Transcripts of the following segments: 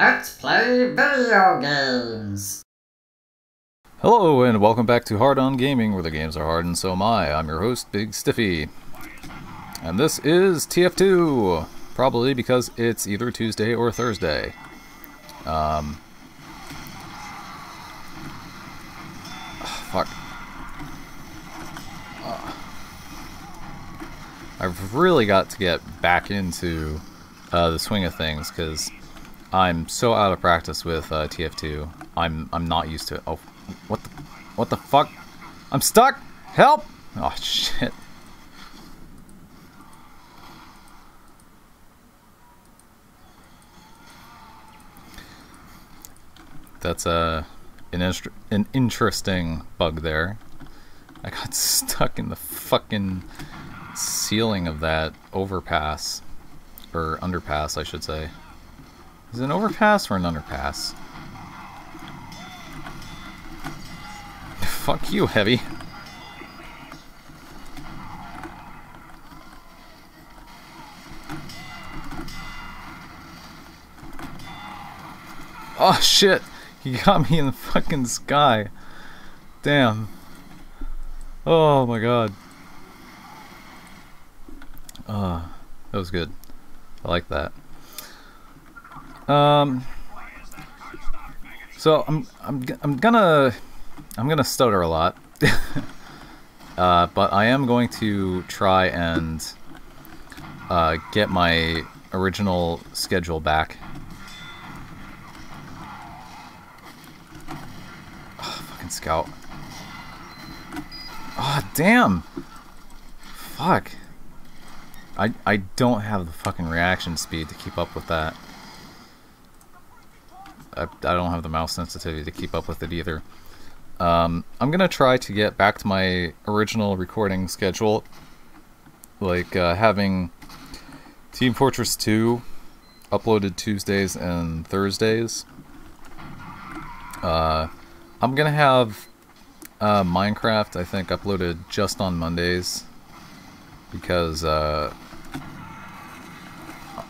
Let's play video games! Hello and welcome back to Hard On Gaming, where the games are hard and so am I. I'm your host, Big Stiffy. And this is TF2, probably because it's either Tuesday or Thursday. Um, fuck. Uh, I've really got to get back into uh, the swing of things because I'm so out of practice with uh, TF2. I'm I'm not used to it. Oh, what the what the fuck? I'm stuck. Help! Oh shit. That's a an, an interesting bug there. I got stuck in the fucking ceiling of that overpass or underpass, I should say. Is it an overpass or an underpass? Fuck you, Heavy. Oh shit! He got me in the fucking sky. Damn. Oh my god. Uh, that was good. I like that. Um. So I'm I'm I'm gonna I'm gonna stutter a lot, uh, but I am going to try and uh, get my original schedule back. Oh, fucking scout. Oh damn! Fuck. I, I don't have the fucking reaction speed to keep up with that. I, I don't have the mouse sensitivity to keep up with it either. Um, I'm gonna try to get back to my original recording schedule, like uh, having Team Fortress 2 uploaded Tuesdays and Thursdays. Uh, I'm gonna have uh, Minecraft, I think, uploaded just on Mondays because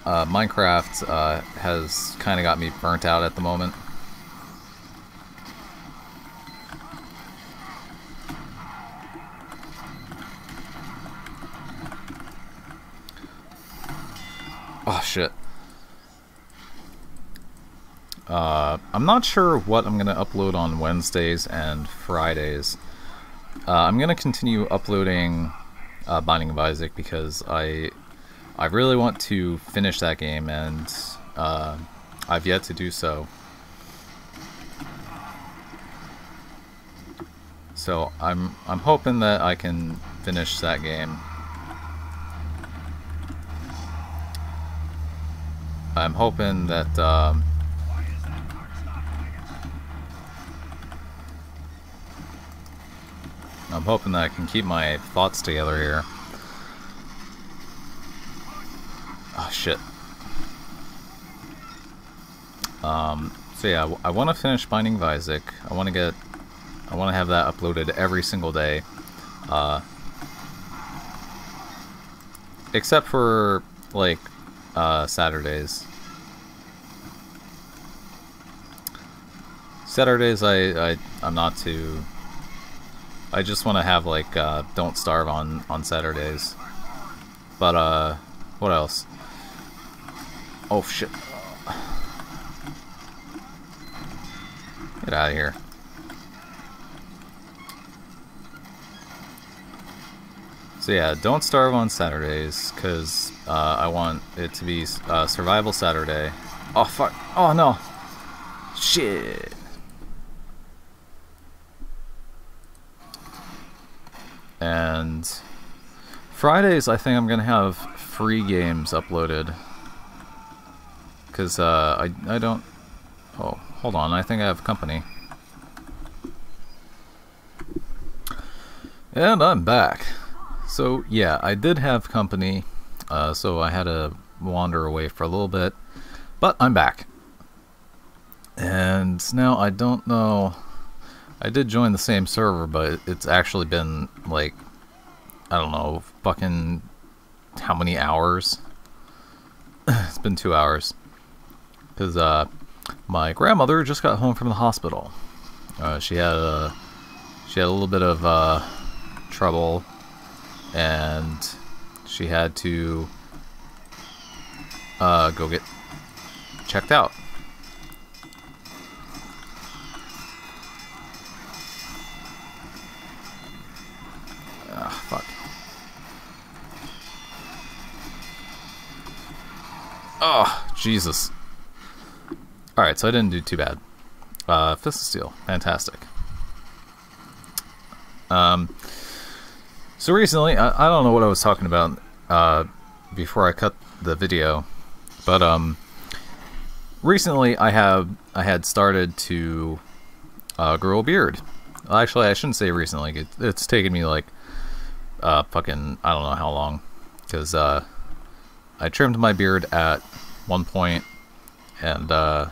uh, Minecraft uh, has kind of got me burnt out at the moment. Oh shit. Uh, I'm not sure what I'm going to upload on Wednesdays and Fridays. Uh, I'm going to continue uploading uh, Binding of Isaac because I I really want to finish that game, and uh, I've yet to do so. So I'm I'm hoping that I can finish that game. I'm hoping that um, I'm hoping that I can keep my thoughts together here. Oh, shit. Um, so yeah, I want to finish Binding of Isaac. I want to get... I want to have that uploaded every single day. Uh, except for, like, uh, Saturdays. Saturdays, I, I, I'm not too... I just want to have, like, uh, Don't Starve on, on Saturdays. But, uh, what else? Oh shit. Get out of here. So yeah, don't starve on Saturdays, because uh, I want it to be uh, Survival Saturday. Oh fuck. Oh no. Shit. And Fridays, I think I'm going to have free games uploaded because uh, I, I don't... Oh, hold on, I think I have company. And I'm back. So, yeah, I did have company, uh, so I had to wander away for a little bit, but I'm back. And now I don't know... I did join the same server, but it's actually been, like, I don't know, fucking how many hours? it's been two hours. Because uh, my grandmother just got home from the hospital. Uh, she had a she had a little bit of uh, trouble, and she had to uh, go get checked out. Ah, fuck. Oh, Jesus. Alright, so I didn't do too bad. Uh, Fist of Steel, fantastic. Um, so recently, I, I don't know what I was talking about uh, before I cut the video, but um, recently I have I had started to uh, grow a beard. Actually, I shouldn't say recently. It, it's taken me like uh, fucking I don't know how long, because uh, I trimmed my beard at one point, and uh,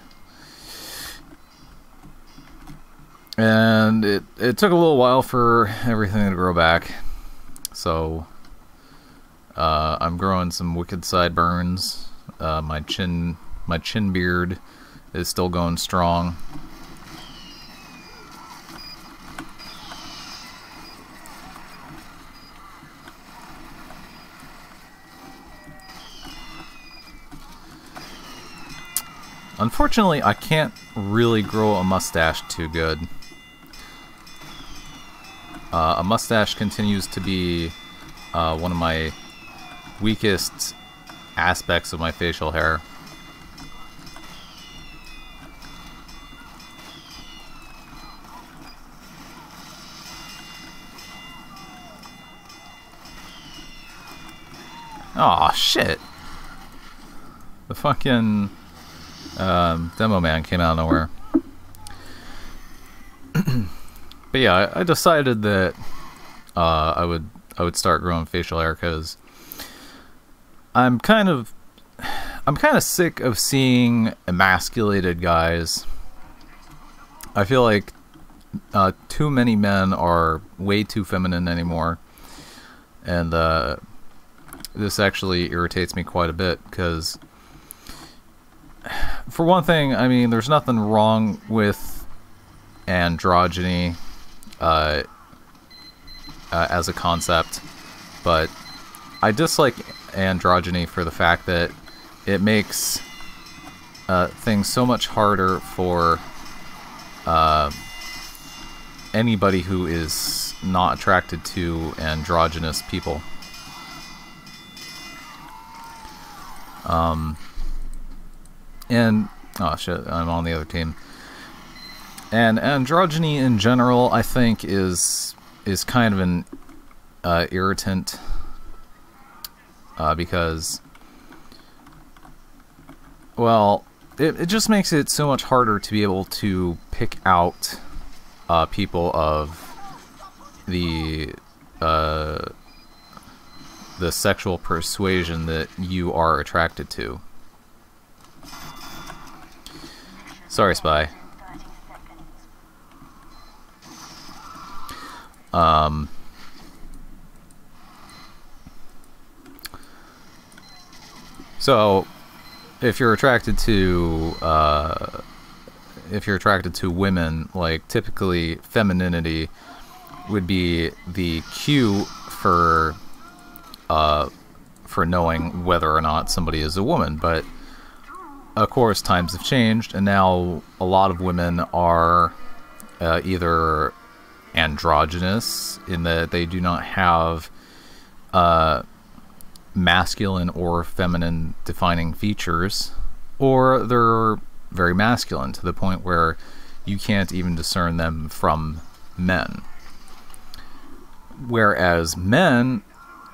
and it it took a little while for everything to grow back. So uh, I'm growing some wicked sideburns. Uh, my chin my chin beard is still going strong. Unfortunately, I can't really grow a mustache too good. Uh, a mustache continues to be uh, one of my weakest aspects of my facial hair. Oh shit. The fucking um, Demo Man came out of nowhere. But yeah, I, I decided that uh, I would I would start growing facial hair because I'm kind of I'm kind of sick of seeing emasculated guys. I feel like uh, too many men are way too feminine anymore, and uh, this actually irritates me quite a bit because, for one thing, I mean, there's nothing wrong with androgyny uh, uh, as a concept, but I dislike androgyny for the fact that it makes uh, things so much harder for uh, anybody who is not attracted to androgynous people. Um, and oh shit, I'm on the other team. And androgyny in general, I think, is is kind of an uh, irritant uh, because, well, it, it just makes it so much harder to be able to pick out uh, people of the uh, the sexual persuasion that you are attracted to. Sorry, Spy. Um, so, if you're attracted to, uh, if you're attracted to women, like typically femininity would be the cue for, uh, for knowing whether or not somebody is a woman. But of course, times have changed, and now a lot of women are uh, either androgynous in that they do not have uh, masculine or feminine defining features, or they're very masculine to the point where you can't even discern them from men. Whereas men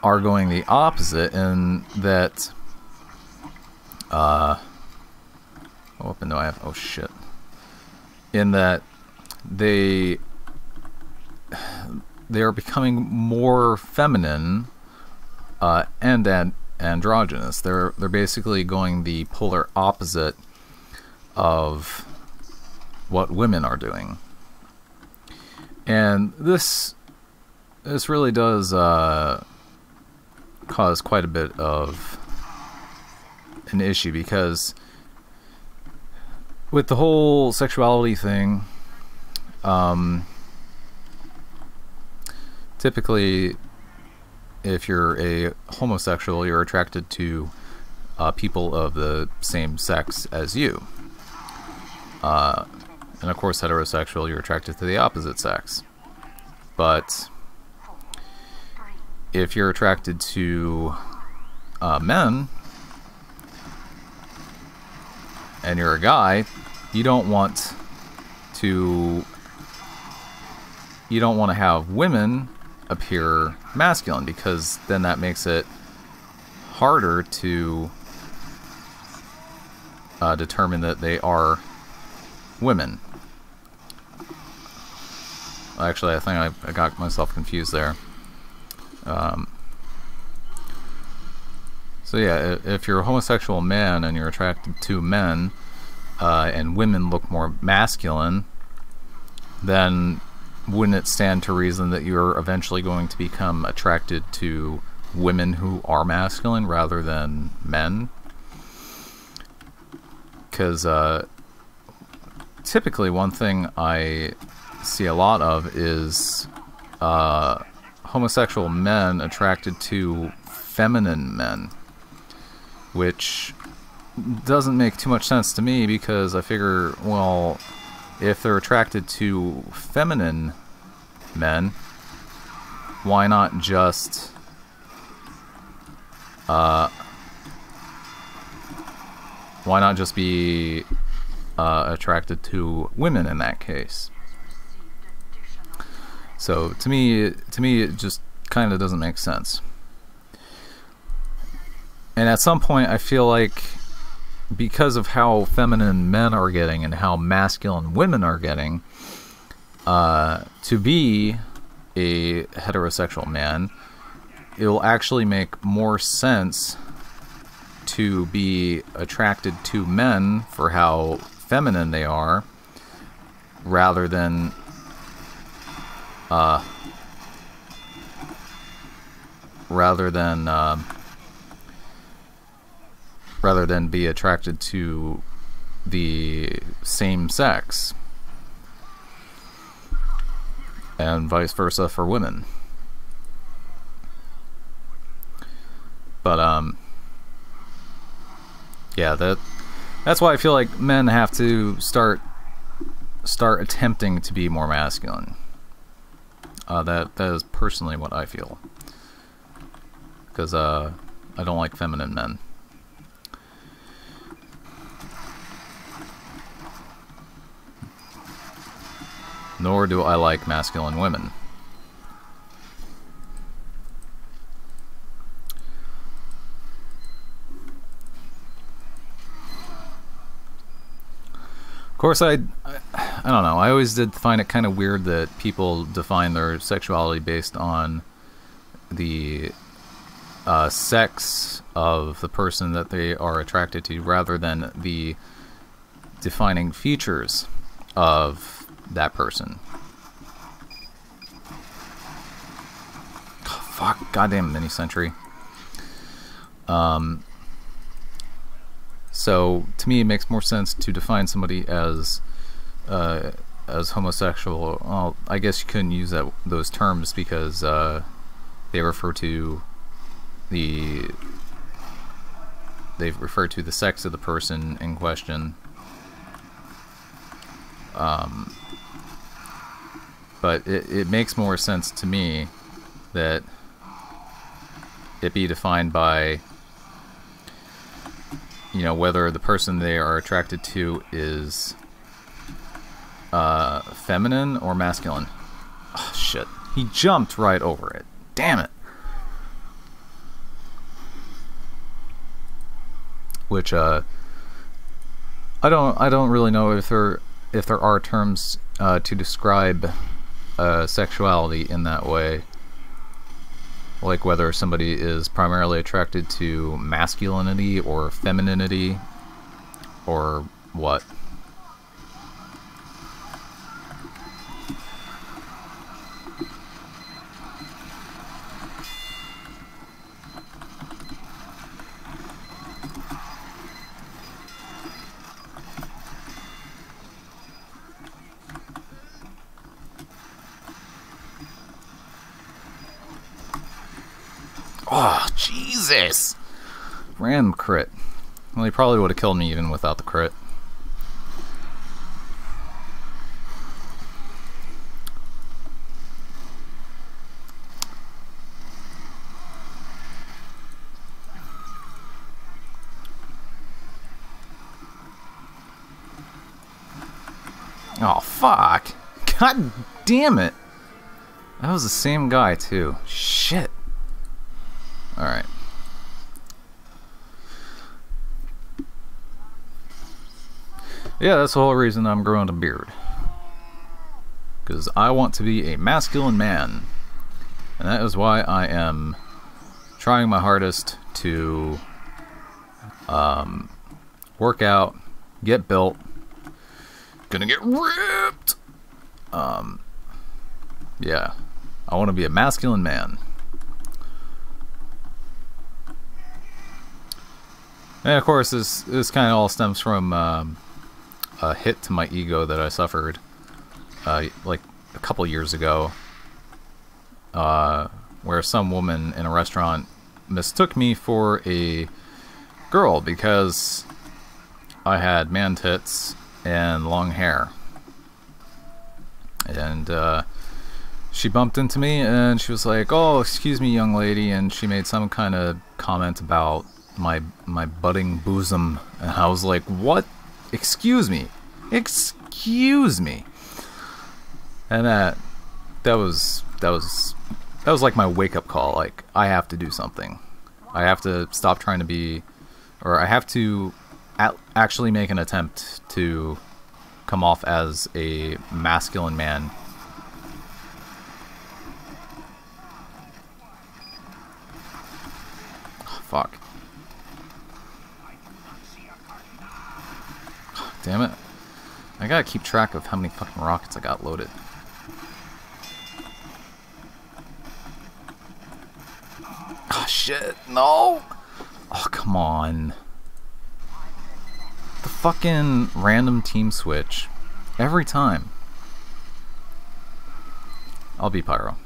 are going the opposite in that. Uh, what weapon do I have? Oh shit. In that they they are becoming more feminine uh, and and androgynous. They're they're basically going the polar opposite of what women are doing, and this this really does uh, cause quite a bit of an issue because with the whole sexuality thing, um, typically, if you're a homosexual, you're attracted to uh, people of the same sex as you. Uh, and of course, heterosexual, you're attracted to the opposite sex. But if you're attracted to uh, men and you're a guy, you don't want to you don't want to have women appear masculine because then that makes it harder to uh, determine that they are women. Actually, I think I, I got myself confused there. Um, so yeah, if you're a homosexual man and you're attracted to men, uh, and women look more masculine, then wouldn't it stand to reason that you're eventually going to become attracted to women who are masculine rather than men? Because uh, typically, one thing I see a lot of is uh, homosexual men attracted to feminine men, which doesn't make too much sense to me because I figure, well, if they're attracted to feminine men, why not just uh, why not just be uh, attracted to women in that case? So to me, to me, it just kind of doesn't make sense. And at some point, I feel like because of how feminine men are getting and how masculine women are getting, uh, to be a heterosexual man, it will actually make more sense to be attracted to men for how feminine they are rather than uh, rather than uh, rather than be attracted to the same sex. And vice versa for women. But um yeah that that's why I feel like men have to start start attempting to be more masculine. Uh, that that is personally what I feel. Because uh, I don't like feminine men nor do I like masculine women. Of course, I, I, don't know. I always did find it kind of weird that people define their sexuality based on the uh, sex of the person that they are attracted to, rather than the defining features of that person. Fuck, goddamn mini sentry. Um, so to me, it makes more sense to define somebody as uh, as homosexual. Well, I guess you couldn't use that those terms because uh, they refer to the they refer to the sex of the person in question. Um, but it, it makes more sense to me that it be defined by you know whether the person they are attracted to is uh, feminine or masculine. Oh, shit. He jumped right over it. Damn it. Which uh I don't I don't really know if there if there are terms uh, to describe uh, sexuality in that way. Like whether somebody is primarily attracted to masculinity or femininity or what. Jesus! Random crit. Well, he probably would have killed me even without the crit. Oh, fuck. God damn it. That was the same guy, too. Shit. Alright. Yeah, that's the whole reason I'm growing a beard. Because I want to be a masculine man. And that is why I am trying my hardest to um, work out, get built, gonna get ripped. Um, yeah, I want to be a masculine man. And of course, this this kind of all stems from um, a hit to my ego that I suffered, uh, like a couple years ago, uh, where some woman in a restaurant mistook me for a girl because I had man tits and long hair. And uh, she bumped into me and she was like, "Oh, excuse me, young lady," and she made some kind of comment about my my budding bosom, and I was like, "What? Excuse me, excuse me." And that that was that was that was like my wake up call. Like I have to do something. I have to stop trying to be, or I have to actually make an attempt to come off as a masculine man. Fuck. Damn it. I gotta keep track of how many fucking rockets I got loaded. Oh shit, no! Oh, come on the fucking random team switch. Every time. I'll be Pyro.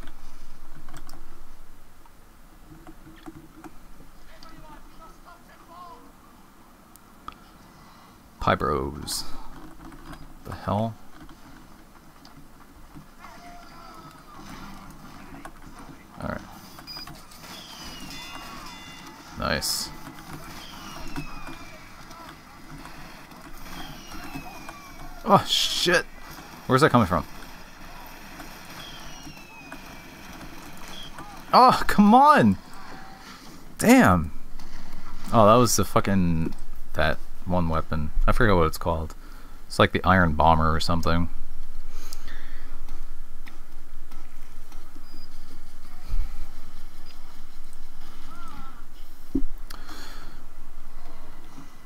Pybros. The hell? Alright. Nice. Oh, shit. Where's that coming from? Oh, come on! Damn. Oh, that was the fucking... That one weapon. I forget what it's called. It's like the Iron Bomber or something.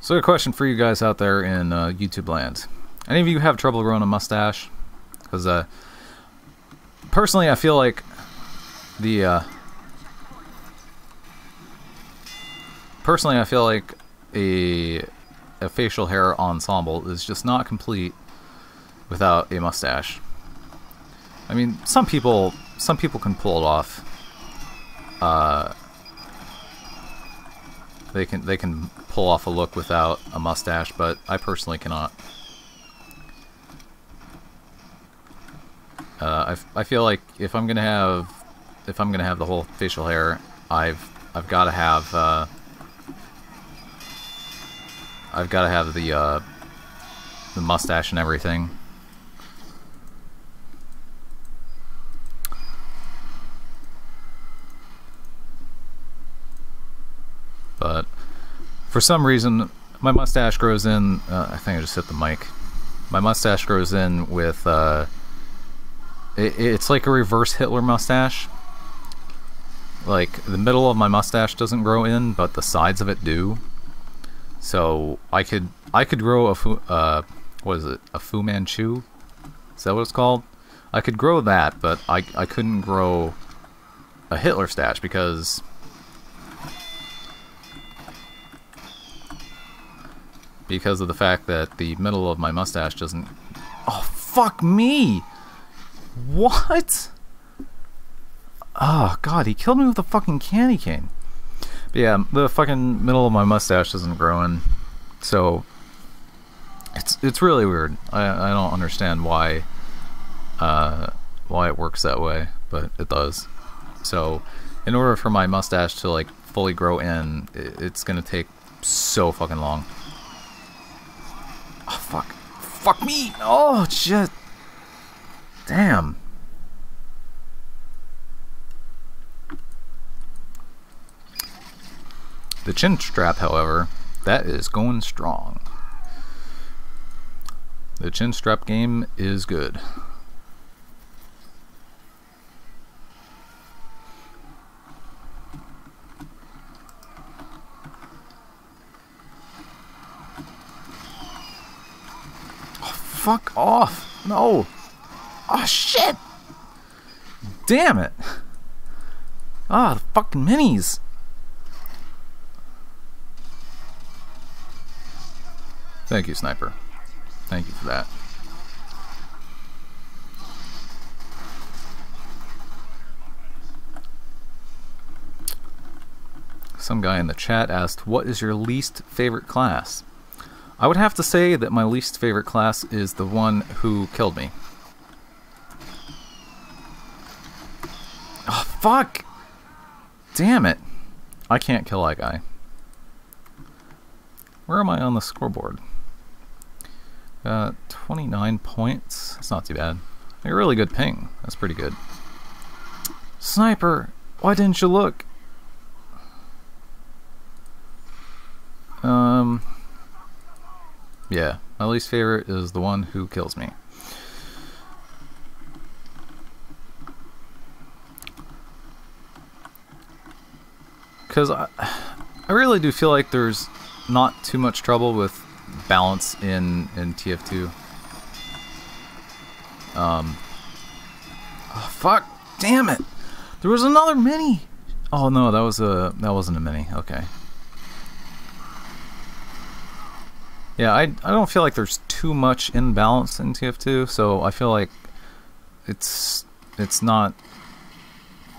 So a question for you guys out there in uh, YouTube land. Any of you have trouble growing a mustache? Because uh, personally, I feel like the uh, personally, I feel like a a facial hair ensemble is just not complete without a mustache. I mean, some people some people can pull it off. Uh, they can they can pull off a look without a mustache, but I personally cannot. Uh, I, I feel like if I'm gonna have if I'm gonna have the whole facial hair, I've I've got to have uh, I've got to have the uh, the mustache and everything. But for some reason, my mustache grows in. Uh, I think I just hit the mic. My mustache grows in with. Uh, it, it's like a reverse Hitler mustache. Like, the middle of my mustache doesn't grow in, but the sides of it do. So, I could I could grow a Fu, uh, what is it, a Fu Manchu? Is that what it's called? I could grow that, but I, I couldn't grow a Hitler stash because because of the fact that the middle of my mustache doesn't Oh fuck me! What? Oh, God, he killed me with a fucking candy cane. Yeah, the fucking middle of my mustache isn't growing, so it's it's really weird. I I don't understand why uh, why it works that way, but it does. So, in order for my mustache to like fully grow in, it, it's gonna take so fucking long. Oh fuck! Fuck me! Oh shit! Damn. The chin strap, however, that is going strong. The chin strap game is good. Oh, fuck off! No! Oh shit! Damn it! Ah, the fucking minis! Thank you, Sniper. Thank you for that. Some guy in the chat asked, What is your least favorite class? I would have to say that my least favorite class is the one who killed me. Oh, fuck! Damn it. I can't kill that guy. Where am I on the scoreboard? Got 29 points. That's not too bad. A really good ping. That's pretty good. Sniper, why didn't you look? Um, yeah, my least favorite is the one who kills me. Because I, I really do feel like there's not too much trouble with balance in in TF2. Um. Oh, fuck! Damn it! There was another mini. Oh no, that was a that wasn't a mini. Okay. Yeah, I I don't feel like there's too much imbalance in TF2, so I feel like it's it's not.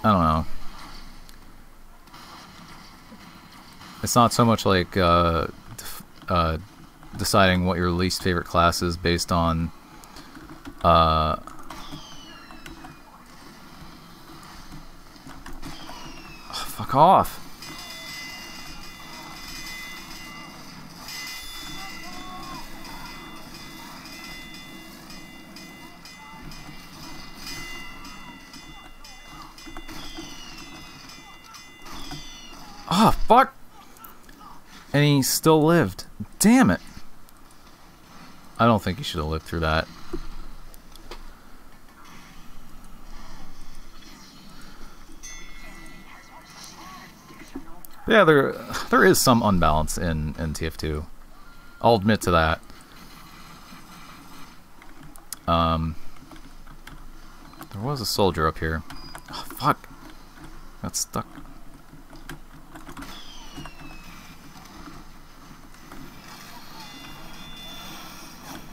I don't know. It's not so much like uh, uh, deciding what your least favorite class is based on uh, fuck off. Oh, fuck! And he still lived. Damn it. I don't think he should have lived through that. Yeah, there there is some unbalance in, in TF2. I'll admit to that. Um, there was a soldier up here. Oh, fuck. Got stuck.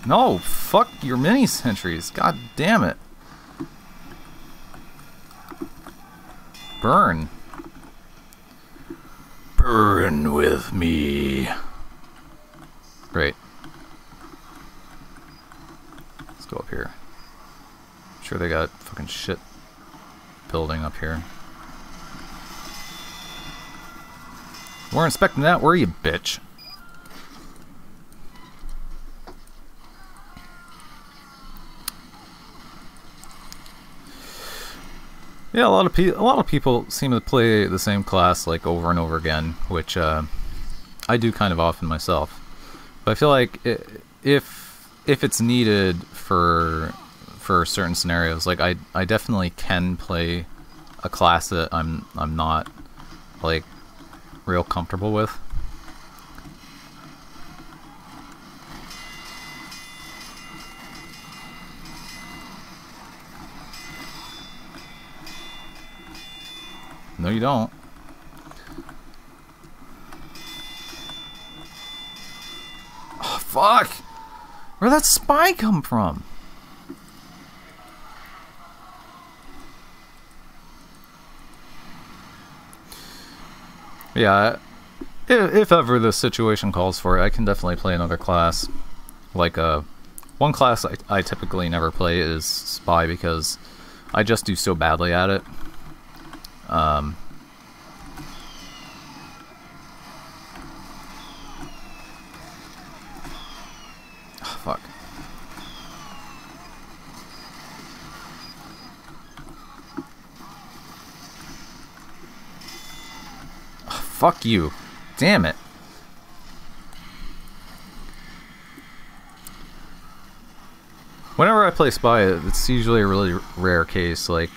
No, fuck your mini sentries. God damn it. Burn. Burn with me. Great. Let's go up here. I'm sure they got fucking shit building up here. We're inspecting that, were you, bitch? Yeah, a lot of pe- a lot of people seem to play the same class like over and over again, which uh, I do kind of often myself. But I feel like if if it's needed for for certain scenarios, like I I definitely can play a class that I'm I'm not like real comfortable with. No, you don't. Oh, fuck! Where'd that spy come from? Yeah, if, if ever the situation calls for it, I can definitely play another class. Like, uh, one class I, I typically never play is Spy because I just do so badly at it. Um, oh, fuck. Oh, fuck you. Damn it. Whenever I play Spy, it's usually a really rare case. Like,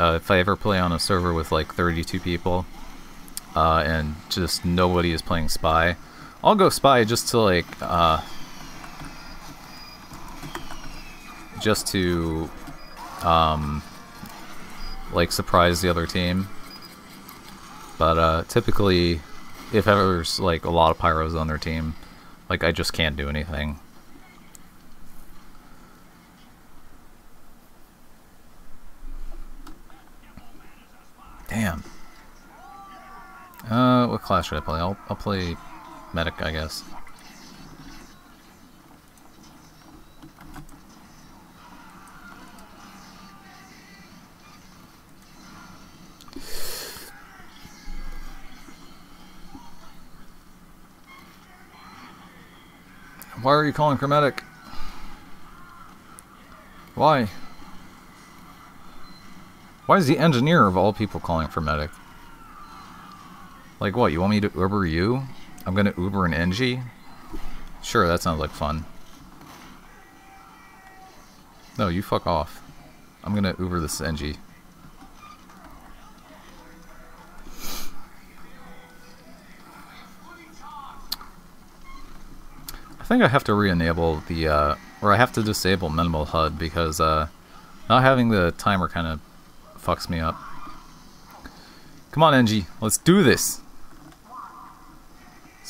uh, if I ever play on a server with like 32 people, uh, and just nobody is playing Spy, I'll go Spy just to like, uh, just to, um, like surprise the other team. But uh, typically, if ever there's like a lot of pyros on their team, like I just can't do anything. Damn. Uh, what class should I play? I'll, I'll play medic, I guess. Why are you calling for medic? Why? Why is the engineer of all people calling for medic? Like what, you want me to Uber you? I'm gonna Uber an Engie? Sure, that sounds like fun. No, you fuck off. I'm gonna Uber this Engie. I think I have to re-enable the, uh, or I have to disable minimal HUD because, uh, not having the timer kind of fucks me up. Come on, Engie, let's do this!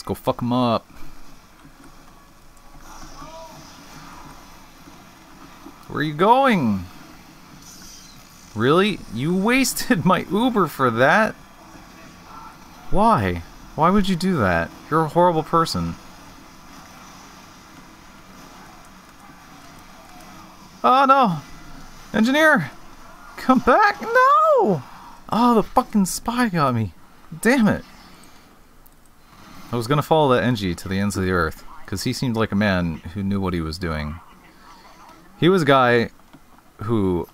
Let's go fuck him up. Where are you going? Really? You wasted my Uber for that? Why? Why would you do that? You're a horrible person. Oh no! Engineer! Come back! No! Oh, the fucking spy got me. Damn it. I was gonna follow that Engie to the ends of the earth, because he seemed like a man who knew what he was doing. He was a guy who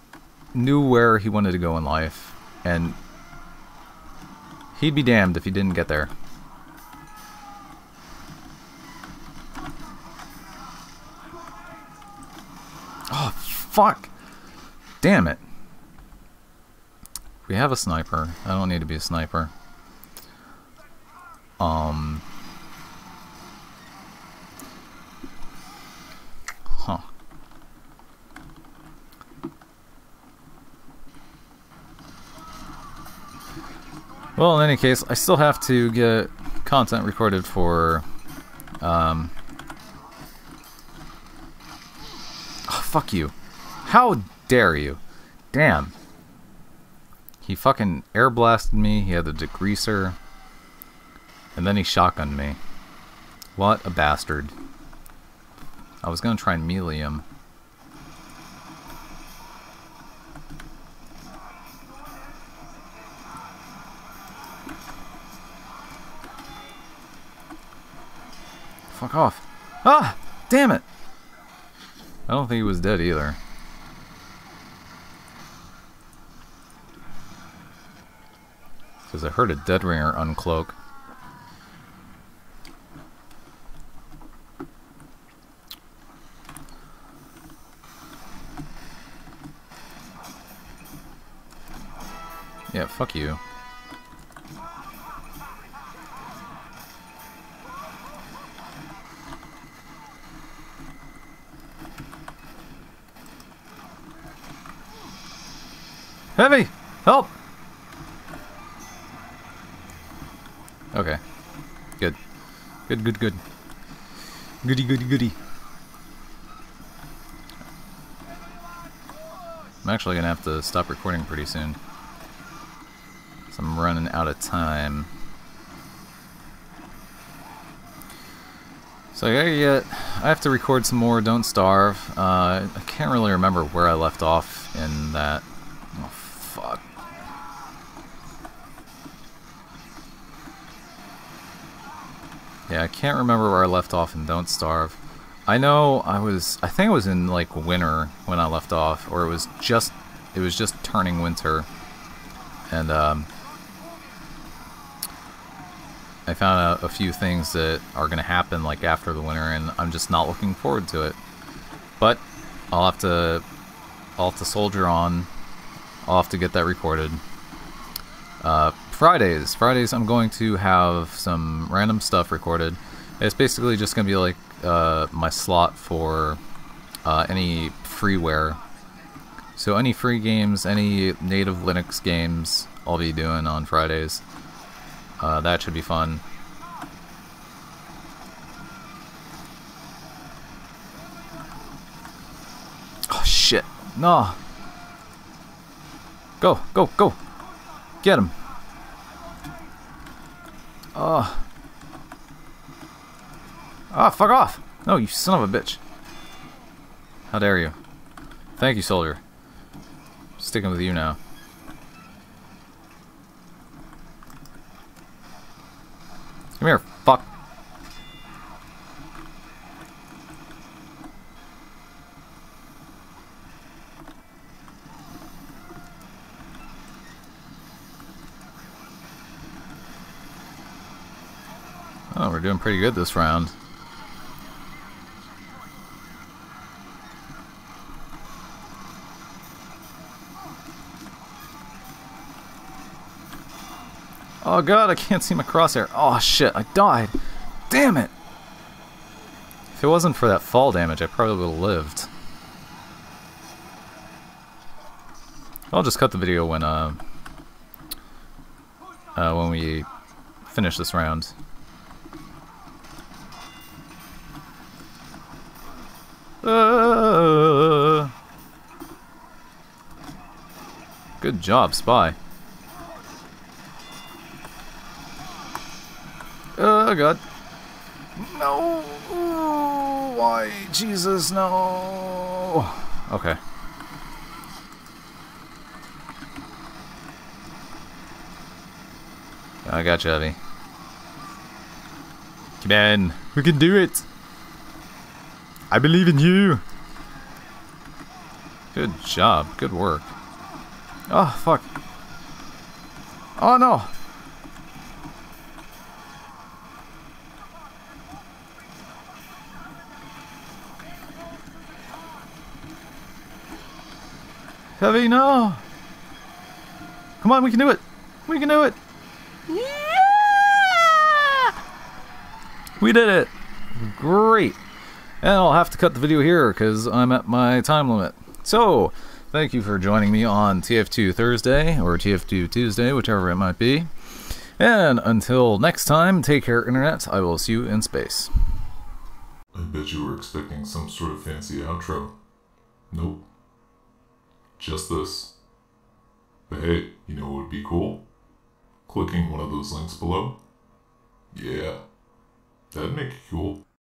knew where he wanted to go in life, and he'd be damned if he didn't get there. Oh, fuck! Damn it. We have a sniper. I don't need to be a sniper. Um... Huh. Well, in any case, I still have to get content recorded for, um... Oh, fuck you. How dare you? Damn. He fucking air blasted me, he had the degreaser, and then he shotgunned me. What a bastard. I was gonna try and melee him. Fuck off. Ah! Damn it! I don't think he was dead either. Because I heard a dead ringer uncloak. Yeah, fuck you. Heavy! Help! Okay. Good. Good, good, good. Goody, goody, goody. I'm actually gonna have to stop recording pretty soon running out of time. So I gotta get, I have to record some more Don't Starve. Uh, I can't really remember where I left off in that. Oh, fuck. Yeah, I can't remember where I left off in Don't Starve. I know I was, I think it was in like winter when I left off, or it was just, it was just turning winter. And um, I found out a few things that are going to happen like after the winter, and I'm just not looking forward to it. But I'll have to, I'll have to soldier on. I'll have to get that recorded. Uh, Fridays, Fridays, I'm going to have some random stuff recorded. It's basically just going to be like uh, my slot for uh, any freeware. So any free games, any native Linux games, I'll be doing on Fridays. Uh, that should be fun. Oh shit. No. Go, go, go. Get him. Oh. Ah, oh, fuck off. No, you son of a bitch. How dare you. Thank you, soldier. Sticking with you now. Come here, fuck. Oh, we're doing pretty good this round. Oh god, I can't see my crosshair. Oh shit, I died. Damn it! If it wasn't for that fall damage, I probably would have lived. I'll just cut the video when uh, uh when we finish this round. Uh, good job, Spy. God. No! Why? Jesus, no! Okay. I got you, Heavy. Come on, we can do it! I believe in you! Good job, good work. Oh, fuck. Oh no! Heavy, no! Come on, we can do it! We can do it! Yeah! We did it! Great! And I'll have to cut the video here because I'm at my time limit. So, thank you for joining me on TF2 Thursday, or TF2 Tuesday, whichever it might be. And until next time, take care, Internet. I will see you in space. I bet you were expecting some sort of fancy outro. Nope just this. But hey, you know what would be cool? Clicking one of those links below? Yeah, that'd make it cool.